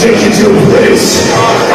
take you to a place